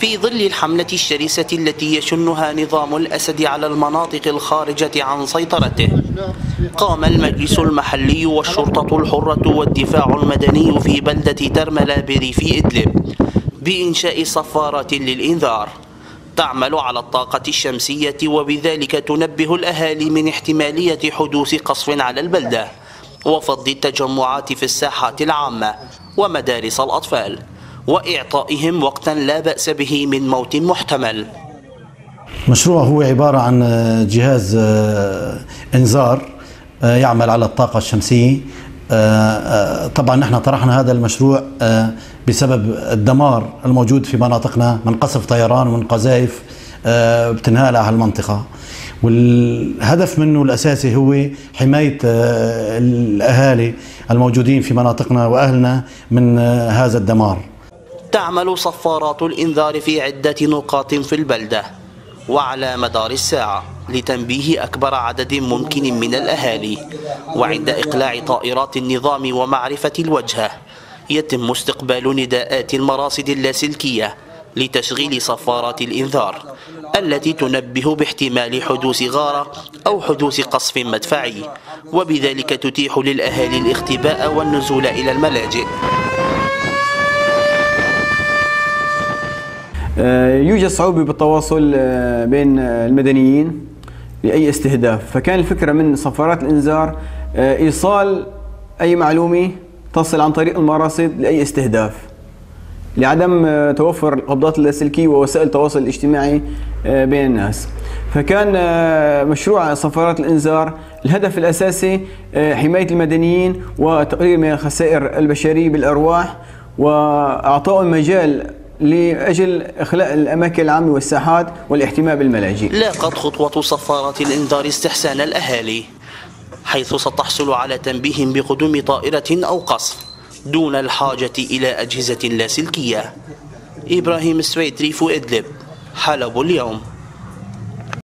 في ظل الحملة الشرسة التي يشنها نظام الأسد على المناطق الخارجة عن سيطرته قام المجلس المحلي والشرطة الحرة والدفاع المدني في بلدة ترملابري في إدلب بإنشاء صفارات للإنذار تعمل على الطاقة الشمسية وبذلك تنبه الأهالي من احتمالية حدوث قصف على البلدة وفض التجمعات في الساحات العامة ومدارس الأطفال. وإعطائهم وقتا لا بأس به من موت محتمل. مشروع هو عبارة عن جهاز آه، إنذار آه، يعمل على الطاقة الشمسية. آه، طبعا نحن طرحنا هذا المشروع بسبب الدمار الموجود في مناطقنا من قصف طيران ومن قذائف بتنهال على المنطقة. والهدف منه الأساسي هو حماية الأهالي الموجودين في مناطقنا وأهلنا من هذا الدمار. تعمل صفارات الإنذار في عدة نقاط في البلدة وعلى مدار الساعة لتنبيه أكبر عدد ممكن من الأهالي وعند إقلاع طائرات النظام ومعرفة الوجهة يتم استقبال نداءات المراصد اللاسلكية لتشغيل صفارات الإنذار التي تنبه باحتمال حدوث غارة أو حدوث قصف مدفعي وبذلك تتيح للأهالي الاختباء والنزول إلى الملاجئ يوجد صعوبة بالتواصل آه، بين المدنيين لأي استهداف. فكان الفكرة من صفارات الإنذار آه، إيصال أي معلومة تصل عن طريق المراصد لأي استهداف. لعدم توفر القبضات اللاسلكية ووسائل التواصل الاجتماعي بين الناس. فكان مشروع صفارات الإنذار الهدف الأساسي حماية المدنيين وتقليل من الخسائر البشرية بالأرواح وأعطائهم مجال لأجل إخلاء الأماكن العامة والساحات والاحتماء بالملاجئ. لاقت خطوة صفارة الإنذار استحسان الأهالي حيث ستحصل على تنبيه بقدوم طائرة أو قصف دون الحاجة إلى أجهزة لاسلكية إبراهيم السويدري في إدلب حلب اليوم.